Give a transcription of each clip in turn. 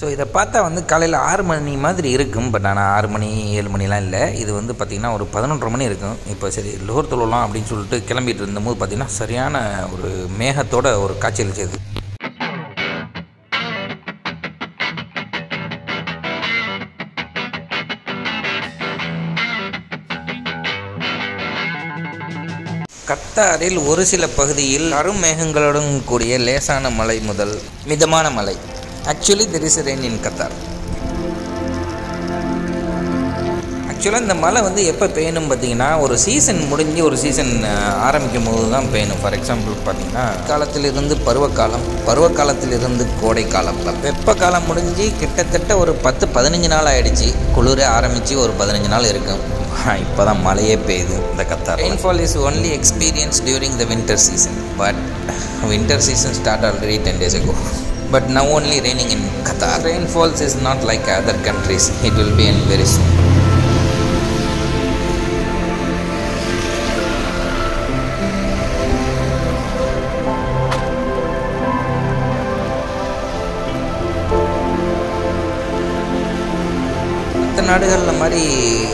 So இதை பார்த்தா வந்து காலையில் ஆறு மணி மாதிரி இருக்கும் பட் ஆனால் ஆறு மணி ஏழு மணிலாம் இல்லை. இது வந்து பார்த்திங்கன்னா ஒரு பதினொன்றரை மணி இருக்கும். இப்போ சரி லோர் தொழலாம் அப்படின்னு சொல்லிட்டு கிளம்பிட்டு இருந்தபோது பார்த்திங்கன்னா சரியான ஒரு மேகத்தோட ஒரு காய்ச்சல் அளிச்சது. கத்தாரில் ஒரு சில பகுதியில் கருமேகங்களுடன் கூடிய லேசான மழை முதல் மிதமான மழை actually there is rain in Qatar ஆக்சுவலாக இந்த மழை வந்து எப்போ பெய்யணும் பார்த்தீங்கன்னா ஒரு சீசன் முடிஞ்சு ஒரு சீசன் ஆரம்பிக்கும் போது தான் பெய்யணும். ஃபார் எக்ஸாம்பிள் பார்த்தீங்கன்னா காலத்திலிருந்து பருவகாலம் பருவக்காலத்திலிருந்து கோடை காலம் வெப்ப காலம் முடிஞ்சு கிட்டத்தட்ட ஒரு பத்து பதினஞ்சு நாள் ஆகிடுச்சு குளிரே ஆரம்பித்து ஒரு பதினஞ்சு நாள் இருக்கும் இப்போ தான் மழையே பெய்யுது இந்த Qatar rainfall is only experience during the winter season but winter season start already ten days go but now only raining in Qatar. Rainfalls is not like other countries. It will be in very soon. மற்ற நாடுகளில் மாதிரி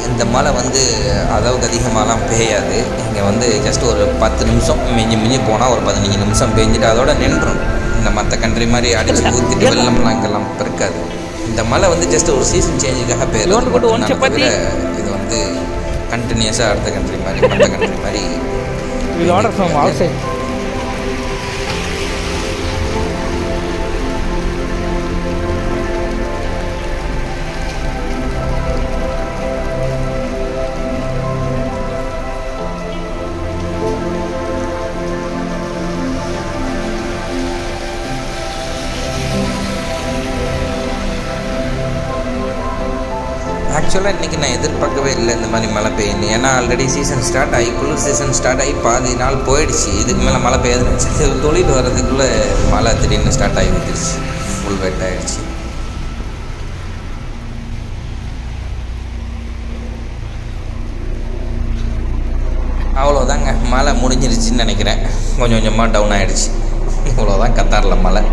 இந்த மழை வந்து அளவுக்கு அதிகமாகலாம் பெய்யாது இங்கே வந்து ஜஸ்ட் ஒரு பத்து நிமிஷம் மிஞ்சி மிஞ்சி போனால் ஒரு பதினஞ்சு நிமிஷம் பெஞ்சிட்டு அதோட நின்றும் இந்த மற்ற கண்ட்ரி மாதிரி அடிச்சு ஊற்றிட்டு வெள்ளம்லாம் இங்கெல்லாம் இருக்காது இந்த மழை வந்து ஜஸ்ட் ஒரு சீசன் சேஞ்சுக்காக chapati? இது வந்து கண்டினியூஸாக அடுத்த கண்ட்ரி மாதிரி மற்ற கண்ட்ரி மாதிரி ஆக்சுவலாக இன்றைக்கி நான் எதிர்பார்க்கவே இல்லை இந்த மாதிரி மழை பெய்யுன்னு. ஏன்னா ஆல்ரெடி சீசன் ஸ்டார்ட் ஆகி குளிர் சீசன் ஸ்டார்ட் ஆகி பாதி நாள் போயிடுச்சு. இதுக்கு மேலே மழை பெய்யாதுன்னு தொழில் வர்றதுக்குள்ளே மழை திடீர்னு ஸ்டார்ட் ஆகி வந்துருச்சு ஃபுல் வெட் ஆகிடுச்சு அவ்வளோதாங்க மழை முடிஞ்சிருச்சுன்னு நினைக்கிறேன். கொஞ்சம் கொஞ்சமாக டவுன் ஆகிடுச்சு இவ்வளோதான் கத்தாரில் மழை.